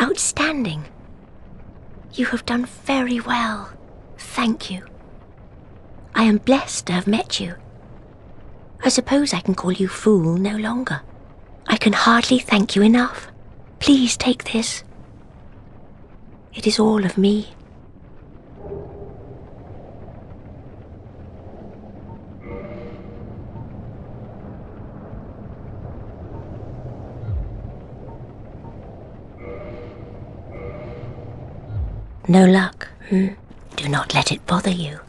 outstanding. You have done very well. Thank you. I am blessed to have met you. I suppose I can call you fool no longer. I can hardly thank you enough. Please take this. It is all of me. No luck? Hmm? Do not let it bother you.